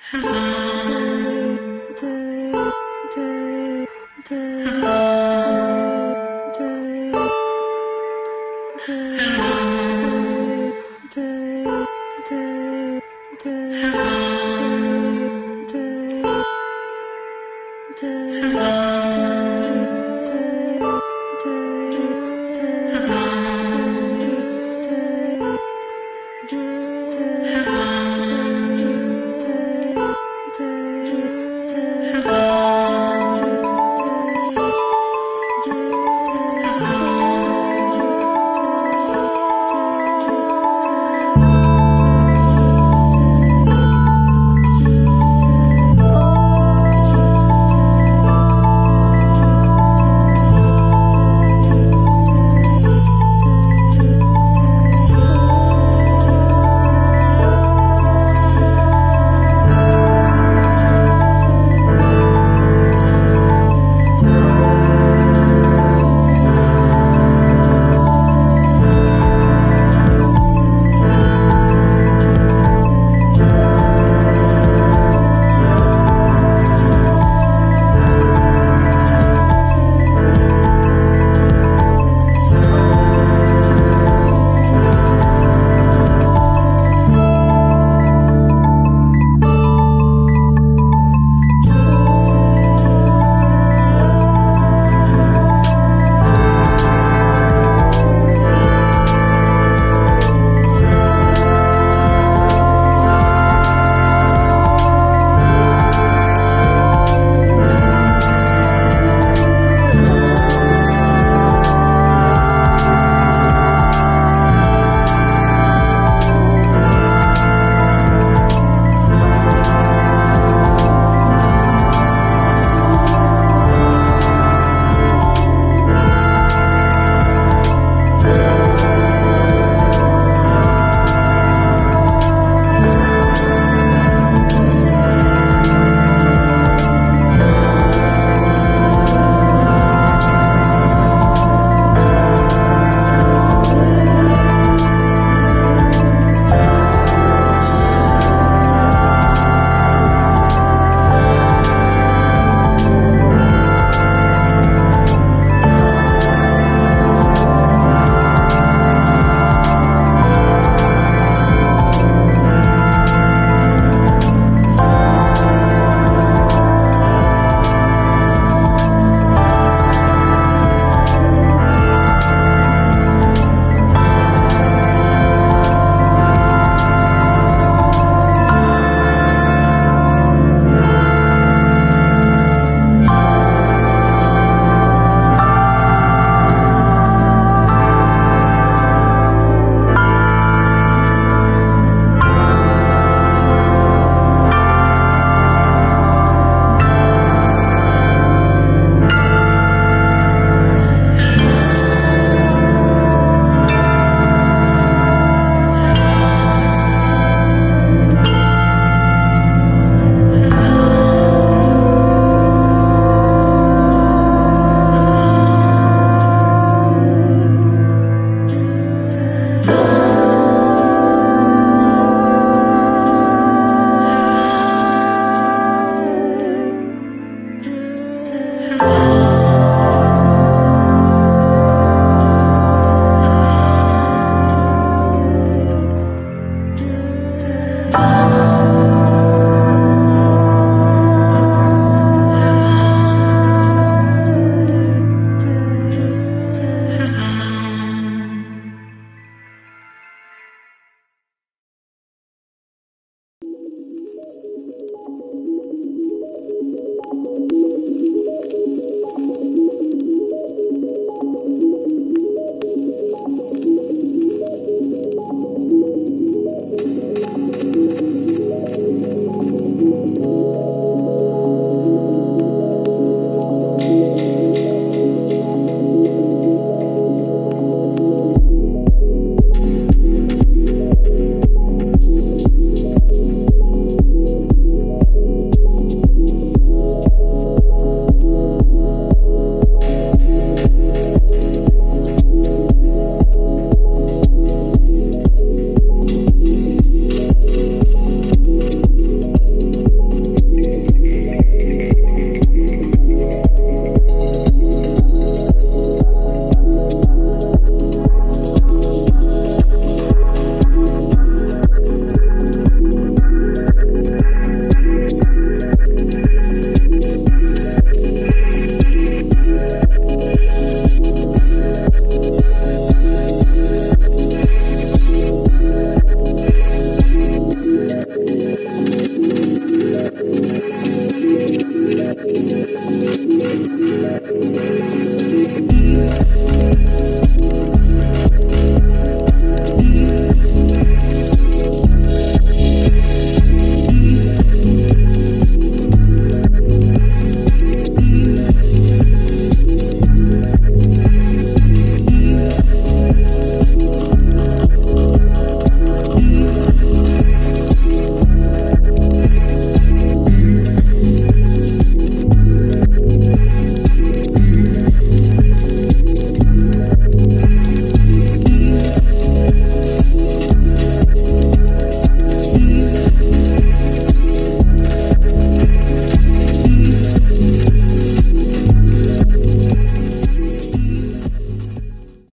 Hello.